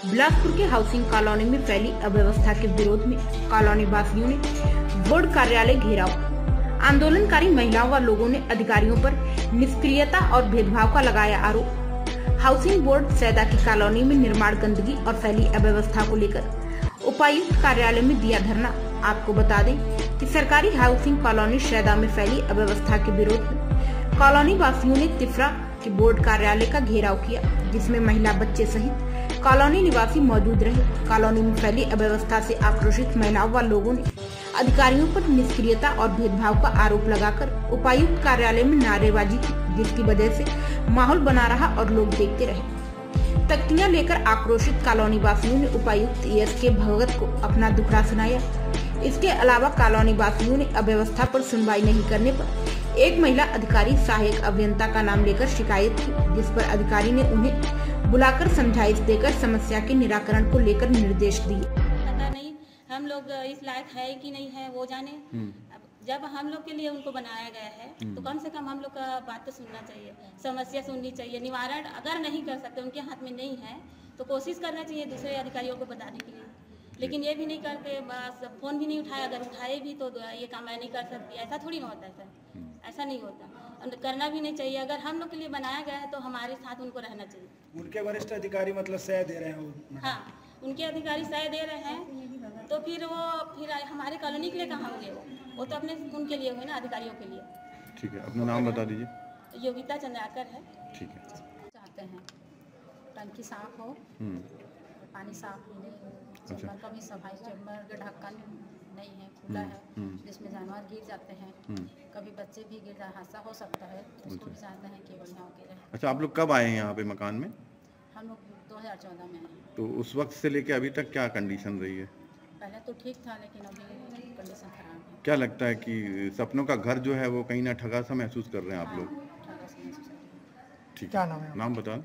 बिलासपुर के housing colony में फैली अव्यवस्था के विरोध में कॉलोनी वासियों ने बोर्ड कार्यालय घेराव। आंदोलनकारी महिलाओं व लोगों ने अधिकारियों पर निष्क्रियता और भेदभाव का लगाया आरोप। हाउसिंग बोर्ड सैदा की कॉलोनी में निर्माण गंदगी और फैली अव्यवस्था को लेकर उपायुक्त कार्यालय में दिया धरना। आपको बता दें कि सरकारी हाउसिंग कॉलोनी सैदा में फैली अव्यवस्था के विरोध में कॉलोनी वासियों ने तिफरा के बोर्ड कार्यालय का घेराव किया, जिसमें महिला बच्चे सहित कॉलोनी निवासी मौजूद रहे। कॉलोनी में फैली अव्यवस्था से आक्रोशित महिलाओं व लोगों ने अधिकारियों पर निष्क्रियता और भेदभाव का आरोप लगाकर उपायुक्त कार्यालय में नारेबाजी की, जिसकी वजह से माहौल बना रहा और लोग देखते रहे। तख्तियाँ लेकर आक्रोशित कॉलोनी वासियों ने उपायुक्त एस के भगत को अपना दुखड़ा सुनाया। इसके अलावा कॉलोनी वासियों ने अव्यवस्था पर सुनवाई नहीं करने पर एक महिला अधिकारी सहायक अभियंता का नाम लेकर शिकायत की, जिस पर अधिकारी ने उन्हें बुलाकर समझाइश देकर समस्या के निराकरण को लेकर निर्देश दिए। पता नहीं हम लोग इस लायक है कि नहीं है वो जाने। अब जब हम लोग के लिए उनको बनाया गया है तो कम से कम हम लोग का बात तो सुनना चाहिए समस्या सुननी चाहिए। निवारण अगर नहीं कर सकते उनके हाथ में नहीं है तो कोशिश करना चाहिए दूसरे अधिकारियों को बताने के लिए। लेकिन ये भी नहीं करते बस फ़ोन भी नहीं उठाया अगर उठाए भी तो ये काम मैं नहीं कर सकती ऐसा थोड़ी ना होता है सर। ऐसा नहीं होता। करना भी नहीं चाहिए। अगर हम लोग के लिए बनाया गया है तो हमारे साथ उनको रहना चाहिए। उनके वरिष्ठ अधिकारी मतलब सह दे रहे हैं हाँ उनके अधिकारी सह दे रहे हैं। तो फिर वो फिर हमारे कॉलोनी के लिए कहाँ होंगे? वो वो तो अपने उनके लिए हुए ना अधिकारियों के लिए। ठीक है अपना नाम बता दीजिए। योगिता चंद्राकर है। ठीक है। चाहते हैं टंकी साफ़ हो हम्म, पानी साफ़ मिले चैम्बर का भी सफ़ाई चैम्बर का ढक्कन नहीं है खुला है हम्म। जिसमें जानवर गिर जाते हैं हम्म। कभी बच्चे भी गिर जाए हादसा हो सकता है उसको भी चाहते हैं कि बढ़िया होके रहे अच्छा आप लोग कब आए हैं यहाँ पे मकान में? हम लोग 2014 में आए तो उस वक्त से लेके अभी तक क्या कंडीशन रही है? पहले तो ठीक था लेकिन अभी कंडीशन खराब है। क्या लगता है कि सपनों का घर जो है वो कहीं ना ठगा सा महसूस कर रहे हैं आप लोग? ठाकुर सिंह ठीक क्या नाम है नाम बता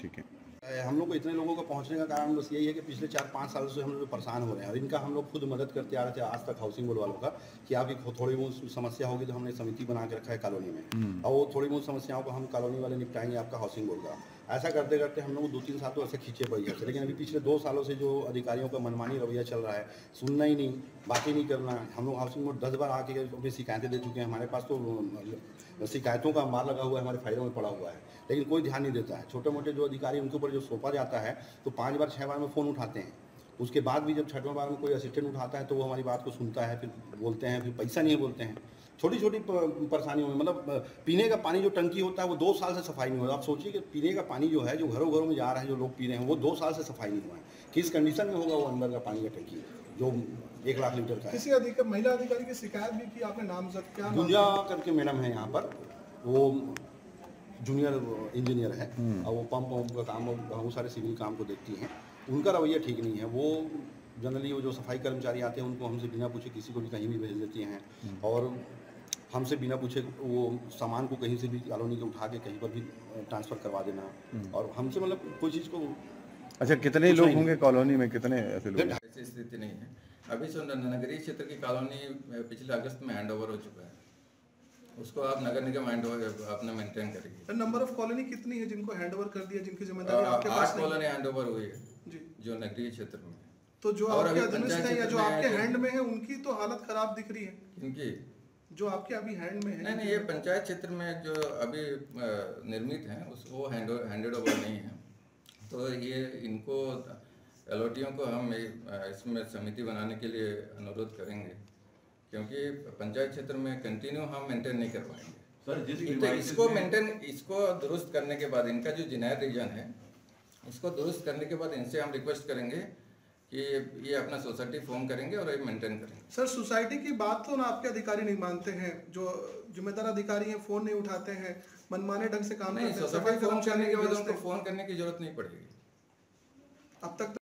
ठीक है। हम लोग को इतने लोगों को पहुँचने का कारण बस यही है कि पिछले चार पाँच साल से हम लोग परेशान हो रहे हैं और इनका हम लोग खुद मदद करते आ रहे थे आज तक हाउसिंग बोर्ड वालों का कि आपकी थोड़ी बहुत समस्या होगी तो हमने समिति बना के रखा है कॉलोनी में। और वो थोड़ी बहुत समस्याओं को हम कॉलोनी वाले निपटाएँगे आपका हाउसिंग बोर्ड का। ऐसा करते करते हम लोग दो तीन साल तो ऐसे खींचे पड़ जाते लेकिन अभी पिछले दो सालों से जो अधिकारियों का मनमानी रवैया चल रहा है, सुनना ही नहीं, बातें नहीं करना हम लोग हाउसिंग बोर्ड दस बार आके अपनी शिकायतें दे चुके हैं, हमारे पास तो शिकायतों का मार लगा हुआ है, हमारे फाइलों में पड़ा हुआ है, लेकिन कोई ध्यान नहीं देता है। छोटे मोटे जो अधिकारी उनके ऊपर जो सौंपा जाता है तो पाँच बार छः बार में फ़ोन उठाते हैं। उसके बाद भी जब छठवें बार में कोई असिस्टेंट उठाता है तो वो हमारी बात को सुनता है फिर बोलते हैं फिर पैसा नहीं बोलते हैं। छोटी छोटी परेशानियों में मतलब पीने का पानी जो टंकी होता है वो दो साल से सफ़ाई नहीं होता आप सोचिए कि पीने का पानी जो है जो घरों घरों में जा रहा है जो लोग पी रहे हैं वो दो साल से सफ़ाई नहीं हुआ है। किस कंडीशन में होगा वो अंदर का पानी का टंकी जो एक लाख लीटर का किसी अधिकारी महिला अधिकारी की शिकायत भी की आपने नामजद क्या? नाम गुंजा करके मैडम है यहाँ पर वो जूनियर इंजीनियर है। और वो पंप वम्प का काम बहुत सारे सिविल काम को देखती हैं। उनका रवैया ठीक नहीं है। वो जनरली वो जो सफ़ाई कर्मचारी आते हैं उनको हमसे बिना पूछे किसी को भी कहीं भी भेज देती हैं। और हमसे बिना पूछे वो सामान को कहीं से भी कॉलोनी के उठा के कहीं पर भी ट्रांसफ़र करवा देना। और हमसे मतलब कोई चीज़ को अच्छा कितने लोग होंगे कॉलोनी में? कितने ऐसे लोग ऐसी स्थिति नहीं है। अभी जो नगरीय क्षेत्र की कॉलोनी पिछले अगस्त में हैंड ओवर हो चुका है। उसको आप नगर निगम हैंड ओवर अपना मेंटेन करेंगे नंबर ऑफ़ कॉलोनी कितनी है जिनको हैंड ओवर कर दिया जिनकी ज़िम्मेदारी आपके पास कॉलोनी हैंड ओवर हुई है जी। जो नगरीय क्षेत्र में। तो जो आपके अधीनस्थ है या जो आपके हैंड में है उनकी तो हालत खराब दिख रही है। इनकी? जो आपके अभी हैंड में है नहीं नहीं ये पंचायत क्षेत्र में जो अभी निर्मित हैं उस वो हैंड हैंडेड ओवर नहीं है। तो ये इनको एलोटियों को हम इसमें समिति बनाने के लिए अनुरोध करेंगे। क्योंकि पंचायत क्षेत्र में कंटिन्यू हम मेंटेन नहीं कर पाएँगे। सर जिस तो इसको मेंटेन इसको दुरुस्त करने के बाद इनका जो जिनायत रीजन है इसको दुरुस्त करने के बाद इनसे हम रिक्वेस्ट करेंगे कि ये अपना सोसाइटी फॉर्म करेंगे और ये मेंटेन करेंगे। सर सोसाइटी की बात तो ना आपके अधिकारी नहीं मानते हैं जो जिम्मेदार अधिकारी हैं फ़ोन नहीं उठाते हैं मनमाने ढंग से काम नहीं सोसाइटी फॉर्म करने के बाद उनको फ़ोन करने की ज़रूरत नहीं पड़ेगी। अब तक